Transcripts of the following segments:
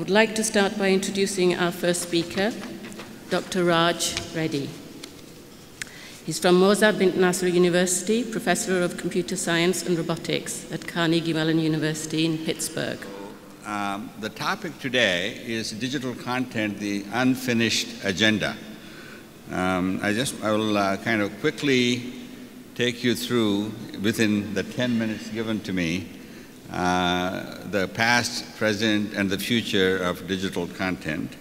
would like to start by introducing our first speaker, Dr. Raj Reddy. He's from Mozah Bint University, Professor of Computer Science and Robotics at Carnegie Mellon University in Pittsburgh. Um, the topic today is digital content, the unfinished agenda. Um, I just I will uh, kind of quickly take you through within the 10 minutes given to me uh, the past, present, and the future of digital content.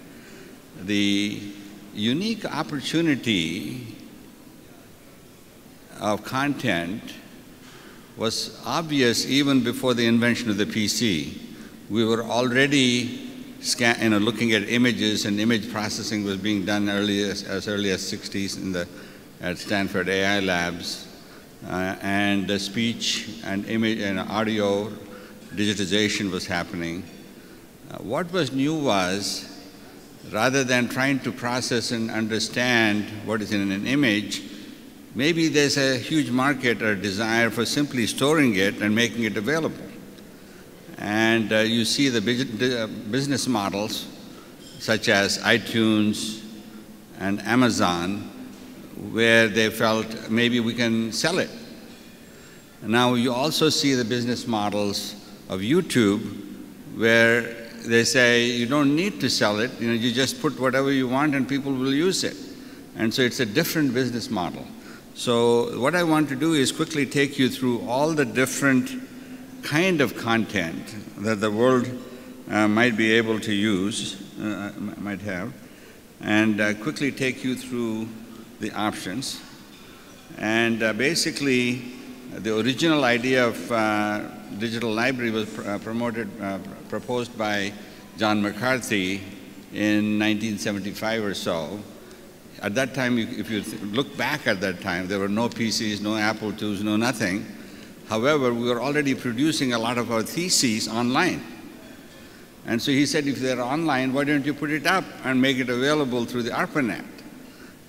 The unique opportunity of content was obvious even before the invention of the PC. We were already scan, you know, looking at images, and image processing was being done early as, as early as 60s in the, at Stanford AI labs. Uh, and the speech and image and audio digitization was happening. Uh, what was new was rather than trying to process and understand what is in an image, maybe there's a huge market or desire for simply storing it and making it available. And uh, you see the uh, business models such as iTunes and Amazon, where they felt maybe we can sell it. Now you also see the business models of YouTube, where they say you don't need to sell it, you know, you just put whatever you want and people will use it. And so it's a different business model. So what I want to do is quickly take you through all the different kind of content that the world uh, might be able to use, uh, might have, and uh, quickly take you through the options. And uh, basically, the original idea of uh, digital library was pr uh, promoted, proposed by John McCarthy in 1975 or so. At that time, if you look back at that time, there were no PCs, no Apple IIs, no nothing. However, we were already producing a lot of our theses online. And so he said, if they're online, why don't you put it up and make it available through the ARPANET?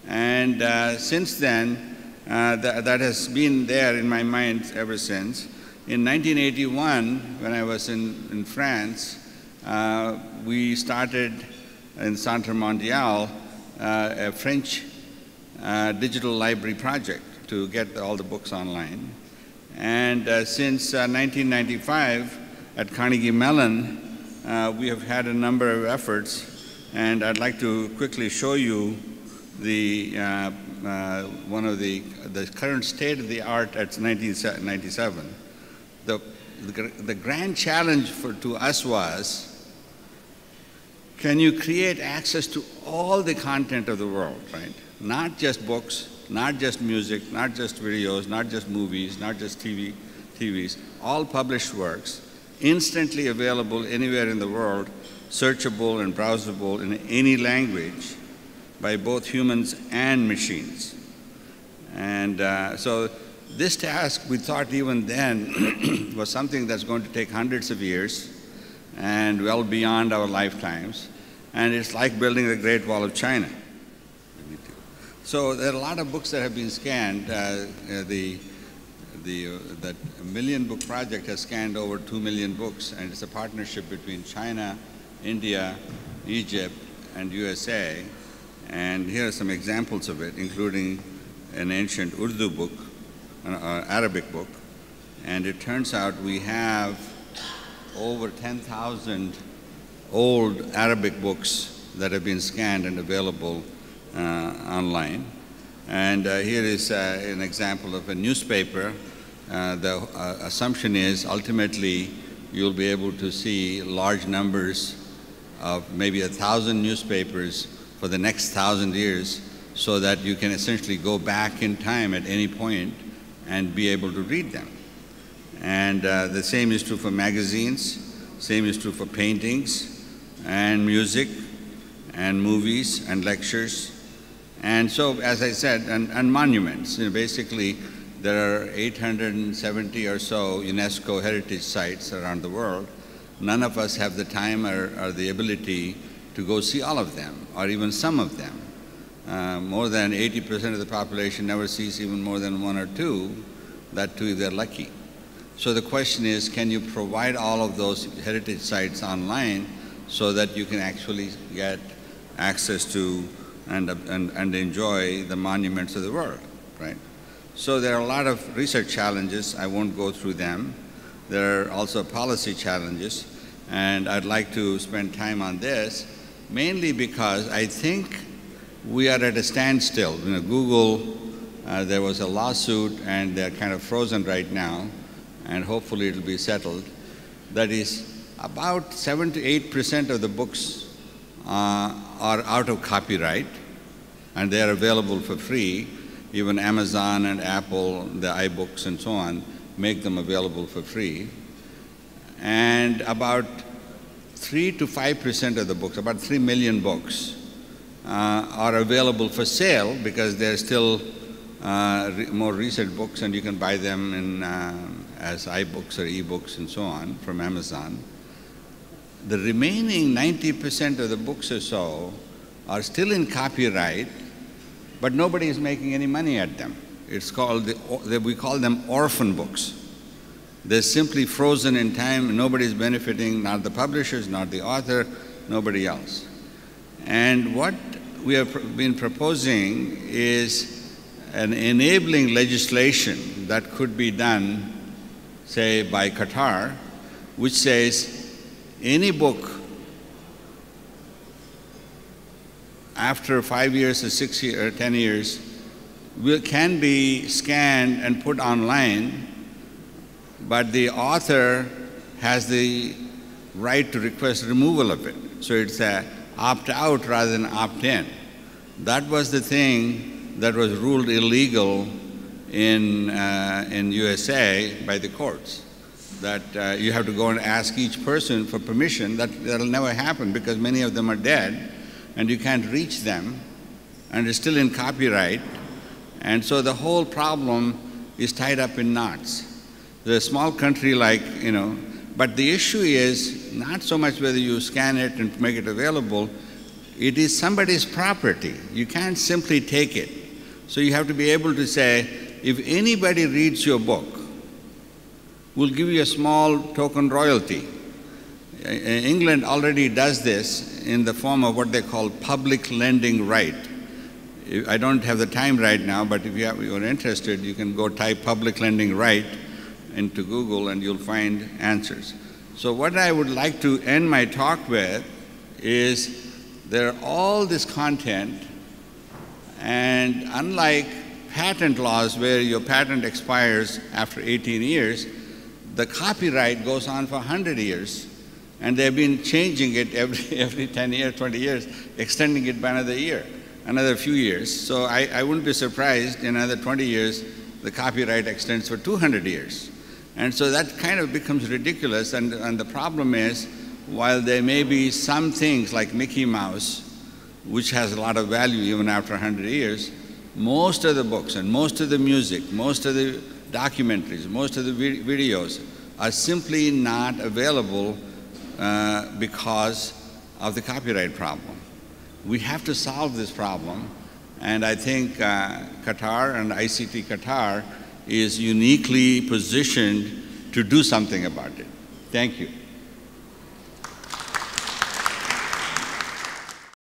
And uh, since then, uh, th that has been there in my mind ever since. In 1981, when I was in, in France, uh, we started in Centre Mondial uh, a French uh, digital library project to get all the books online. And uh, since 1995 at Carnegie Mellon, we have had a number of efforts, and I'd like to quickly show you the uh, one of the the current state of the art at 1997. The, the, the grand challenge for to us was can you create access to all the content of the world, right? Not just books, not just music, not just videos, not just movies, not just TV, TVs, all published works, instantly available anywhere in the world, searchable and browsable in any language by both humans and machines. And uh, so this task, we thought even then, was something that's going to take hundreds of years and well beyond our lifetimes. And it's like building the Great Wall of China. So there are a lot of books that have been scanned. Uh, uh the the uh, that Million Book Project has scanned over two million books, and it's a partnership between China, India, Egypt, and USA. And here are some examples of it, including an ancient Urdu book, an uh, Arabic book. And it turns out we have over 10,000 old Arabic books that have been scanned and available uh, online. And uh, here is uh, an example of a newspaper. Uh, the uh, assumption is ultimately you'll be able to see large numbers of maybe a thousand newspapers for the next thousand years so that you can essentially go back in time at any point and be able to read them. And uh, the same is true for magazines, same is true for paintings and music and movies and lectures. And so, as I said, and, and monuments. You know, basically, there are 870 or so UNESCO heritage sites around the world. None of us have the time or, or the ability to go see all of them, or even some of them. Uh, more than 80% of the population never sees even more than one or two, that too if they're lucky. So the question is, can you provide all of those heritage sites online so that you can actually get access to and, and, and enjoy the monuments of the world, right? So there are a lot of research challenges. I won't go through them. There are also policy challenges, and I'd like to spend time on this, mainly because I think we are at a standstill. You know, Google, uh, there was a lawsuit, and they're kind of frozen right now, and hopefully it'll be settled. That is, about 7 to 8 percent of the books uh, are out of copyright, and they are available for free. Even Amazon and Apple, the iBooks and so on, make them available for free. And about 3 to 5 percent of the books, about 3 million books, uh, are available for sale because they're still uh, re more recent books and you can buy them in, uh, as iBooks or eBooks and so on from Amazon. The remaining 90% of the books or so are still in copyright, but nobody is making any money at them. It's called, the, we call them orphan books. They're simply frozen in time, nobody's benefiting, not the publishers, not the author, nobody else. And what we have been proposing is an enabling legislation that could be done, say, by Qatar, which says any book after five years or six years or ten years will, can be scanned and put online, but the author has the right to request removal of it. So it's a opt out rather than opt in. That was the thing that was ruled illegal in, uh, in USA by the courts. That uh, you have to go and ask each person for permission. That, that'll never happen because many of them are dead and you can't reach them and it's still in copyright. And so the whole problem is tied up in knots. The small country like, you know, but the issue is not so much whether you scan it and make it available, it is somebody's property. You can't simply take it. So you have to be able to say, if anybody reads your book, we'll give you a small token royalty. England already does this in the form of what they call public lending right. I don't have the time right now, but if you are interested, you can go type public lending right into Google and you'll find answers. So what I would like to end my talk with is there are all this content and unlike patent laws where your patent expires after 18 years, the copyright goes on for 100 years and they've been changing it every, every 10 years, 20 years, extending it by another year, another few years. So I, I wouldn't be surprised in another 20 years the copyright extends for 200 years. And so that kind of becomes ridiculous. And, and the problem is, while there may be some things like Mickey Mouse, which has a lot of value even after 100 years, most of the books and most of the music, most of the documentaries, most of the vi videos are simply not available uh, because of the copyright problem. We have to solve this problem, and I think uh, Qatar and ICT Qatar is uniquely positioned to do something about it. Thank you.